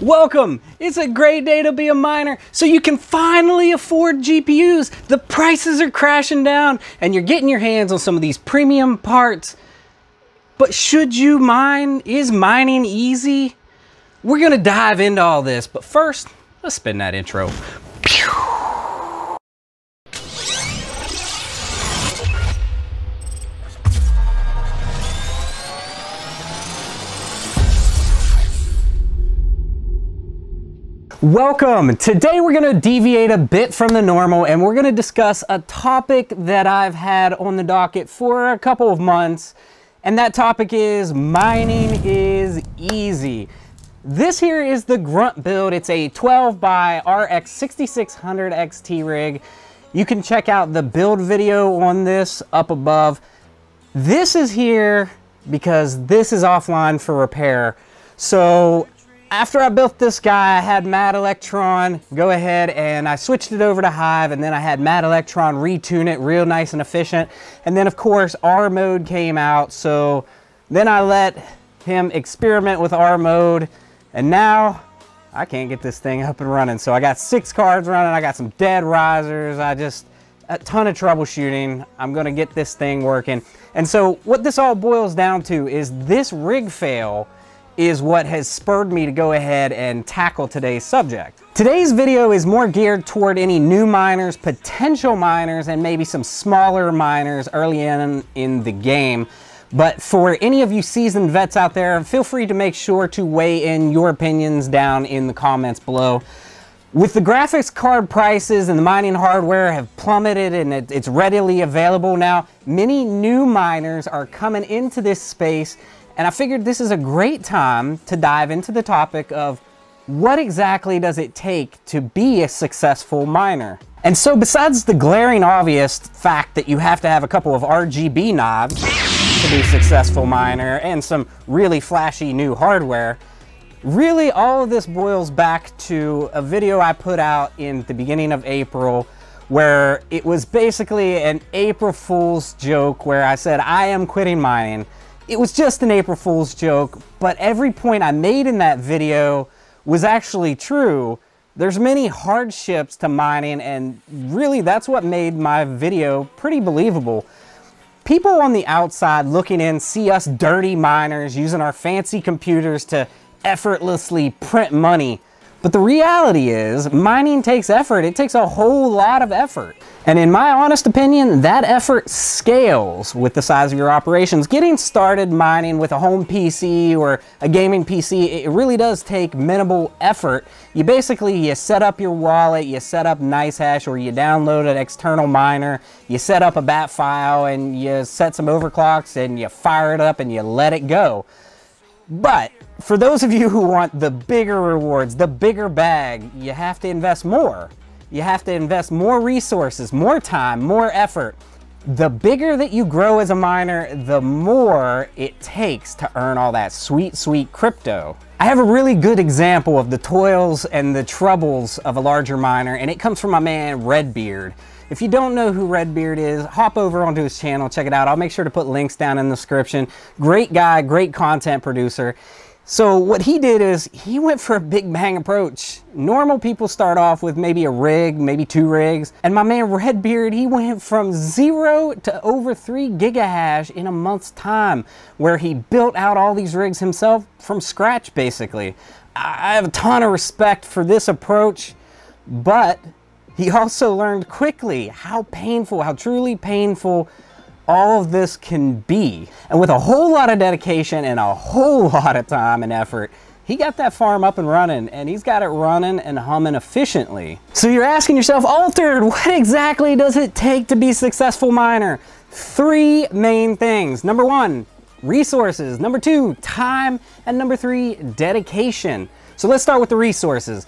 Welcome! It's a great day to be a miner, so you can finally afford GPUs. The prices are crashing down, and you're getting your hands on some of these premium parts. But should you mine? Is mining easy? We're gonna dive into all this, but first, let's spin that intro. Welcome! Today we're going to deviate a bit from the normal and we're going to discuss a topic that I've had on the docket for a couple of months and that topic is mining is easy. This here is the Grunt build. It's a 12 by RX 6600 XT rig. You can check out the build video on this up above. This is here because this is offline for repair. So after I built this guy, I had Mad Electron go ahead and I switched it over to Hive and then I had Mad Electron retune it real nice and efficient. And then of course R mode came out. So then I let him experiment with R mode and now I can't get this thing up and running. So I got six cards running. I got some dead risers. I just, a ton of troubleshooting. I'm gonna get this thing working. And so what this all boils down to is this rig fail is what has spurred me to go ahead and tackle today's subject. Today's video is more geared toward any new miners, potential miners, and maybe some smaller miners early in, in the game. But for any of you seasoned vets out there, feel free to make sure to weigh in your opinions down in the comments below. With the graphics card prices and the mining hardware have plummeted and it's readily available now, many new miners are coming into this space and I figured this is a great time to dive into the topic of what exactly does it take to be a successful miner? And so besides the glaring obvious fact that you have to have a couple of RGB knobs to be a successful miner and some really flashy new hardware, really all of this boils back to a video I put out in the beginning of April where it was basically an April Fool's joke where I said, I am quitting mining it was just an April Fool's joke, but every point I made in that video was actually true. There's many hardships to mining and really that's what made my video pretty believable. People on the outside looking in see us dirty miners using our fancy computers to effortlessly print money but the reality is, mining takes effort. It takes a whole lot of effort. And in my honest opinion, that effort scales with the size of your operations. Getting started mining with a home PC or a gaming PC, it really does take minimal effort. You basically, you set up your wallet, you set up NiceHash, or you download an external miner, you set up a bat file, and you set some overclocks, and you fire it up, and you let it go. But for those of you who want the bigger rewards, the bigger bag, you have to invest more. You have to invest more resources, more time, more effort. The bigger that you grow as a miner, the more it takes to earn all that sweet, sweet crypto. I have a really good example of the toils and the troubles of a larger miner, and it comes from my man Redbeard. If you don't know who Redbeard is, hop over onto his channel, check it out. I'll make sure to put links down in the description. Great guy, great content producer. So what he did is he went for a big bang approach. Normal people start off with maybe a rig, maybe two rigs. And my man Redbeard, he went from zero to over three gigahash in a month's time, where he built out all these rigs himself from scratch, basically. I have a ton of respect for this approach, but he also learned quickly how painful, how truly painful all of this can be. And with a whole lot of dedication and a whole lot of time and effort, he got that farm up and running and he's got it running and humming efficiently. So you're asking yourself, Altered, what exactly does it take to be a successful miner? Three main things. Number one, resources. Number two, time. And number three, dedication. So let's start with the resources.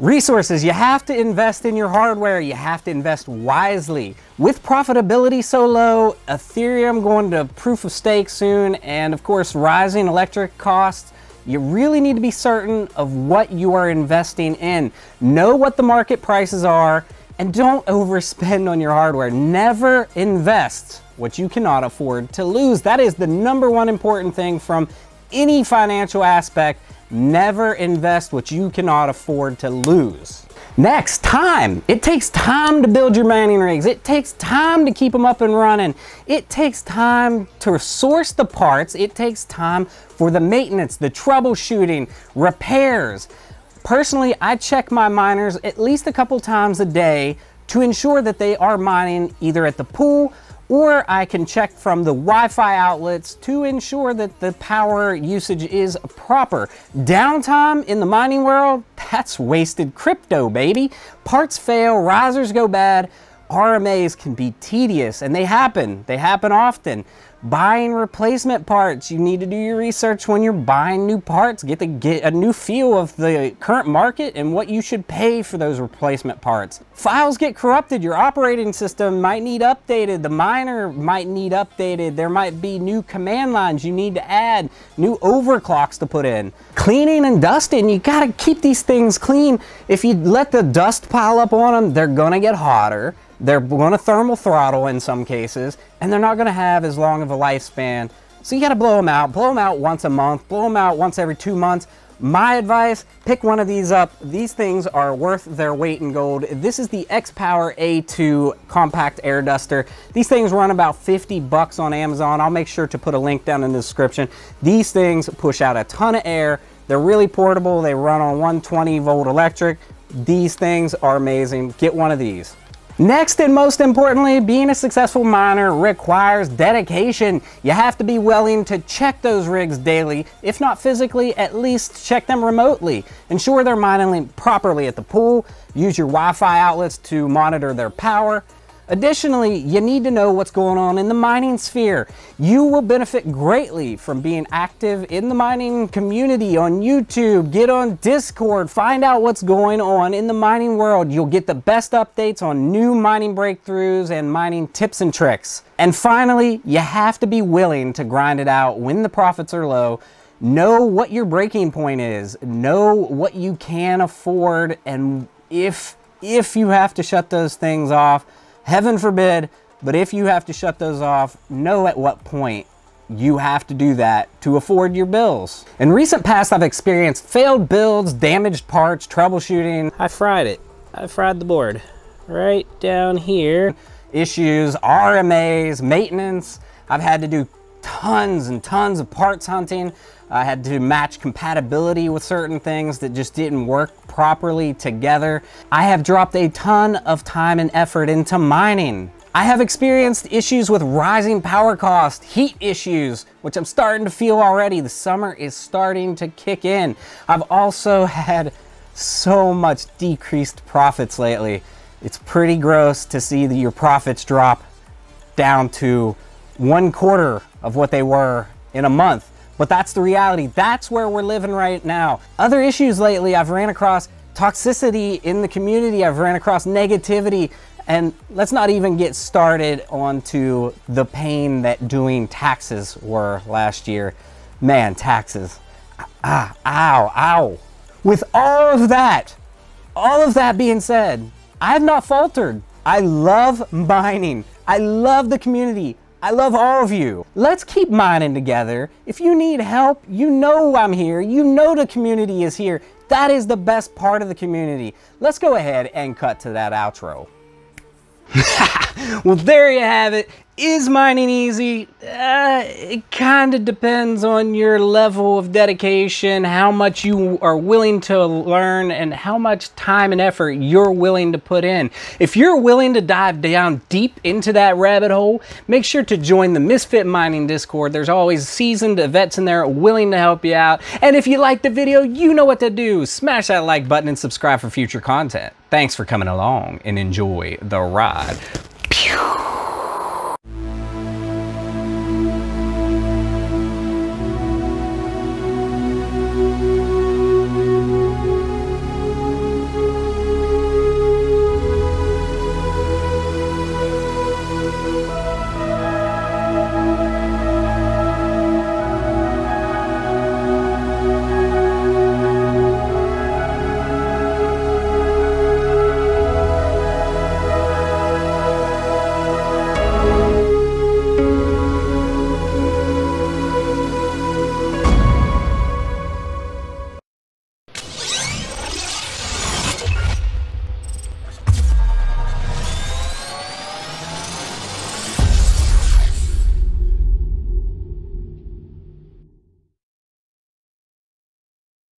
Resources, you have to invest in your hardware. You have to invest wisely. With profitability so low, Ethereum going to proof of stake soon, and of course rising electric costs, you really need to be certain of what you are investing in. Know what the market prices are, and don't overspend on your hardware. Never invest what you cannot afford to lose. That is the number one important thing from any financial aspect Never invest what you cannot afford to lose. Next, time. It takes time to build your mining rigs. It takes time to keep them up and running. It takes time to source the parts. It takes time for the maintenance, the troubleshooting, repairs. Personally, I check my miners at least a couple times a day to ensure that they are mining either at the pool or I can check from the Wi-Fi outlets to ensure that the power usage is proper. Downtime in the mining world, that's wasted crypto, baby. Parts fail, risers go bad, RMAs can be tedious and they happen, they happen often buying replacement parts. You need to do your research when you're buying new parts. Get to get a new feel of the current market and what you should pay for those replacement parts. Files get corrupted. Your operating system might need updated. The miner might need updated. There might be new command lines you need to add, new overclocks to put in. Cleaning and dusting. You got to keep these things clean. If you let the dust pile up on them, they're to get hotter. They're going to thermal throttle in some cases, and they're not going to have as long of a lifespan. So you got to blow them out. Blow them out once a month. Blow them out once every two months. My advice, pick one of these up. These things are worth their weight in gold. This is the X-Power A2 compact air duster. These things run about 50 bucks on Amazon. I'll make sure to put a link down in the description. These things push out a ton of air. They're really portable. They run on 120 volt electric. These things are amazing. Get one of these. Next and most importantly, being a successful miner requires dedication. You have to be willing to check those rigs daily, if not physically, at least check them remotely. Ensure they're mining properly at the pool, use your Wi-Fi outlets to monitor their power, Additionally, you need to know what's going on in the mining sphere. You will benefit greatly from being active in the mining community on YouTube, get on Discord, find out what's going on in the mining world. You'll get the best updates on new mining breakthroughs and mining tips and tricks. And finally, you have to be willing to grind it out when the profits are low know what your breaking point is know what you can afford and if if you have to shut those things off Heaven forbid, but if you have to shut those off, know at what point you have to do that to afford your bills. In recent past, I've experienced failed builds, damaged parts, troubleshooting. I fried it. I fried the board right down here. Issues, RMAs, maintenance. I've had to do tons and tons of parts hunting. I had to match compatibility with certain things that just didn't work properly together. I have dropped a ton of time and effort into mining. I have experienced issues with rising power costs, heat issues, which I'm starting to feel already. The summer is starting to kick in. I've also had so much decreased profits lately. It's pretty gross to see that your profits drop down to one quarter of what they were in a month. But that's the reality. That's where we're living right now. Other issues lately, I've ran across toxicity in the community. I've ran across negativity. And let's not even get started onto the pain that doing taxes were last year. Man, taxes. Ah, ow, ow. With all of that, all of that being said, I have not faltered. I love mining. I love the community. I love all of you. Let's keep mining together. If you need help, you know I'm here. You know the community is here. That is the best part of the community. Let's go ahead and cut to that outro. well, there you have it. Is mining easy? Uh, it kind of depends on your level of dedication, how much you are willing to learn, and how much time and effort you're willing to put in. If you're willing to dive down deep into that rabbit hole, make sure to join the Misfit Mining Discord. There's always seasoned vets in there willing to help you out. And if you liked the video, you know what to do. Smash that like button and subscribe for future content. Thanks for coming along and enjoy the ride.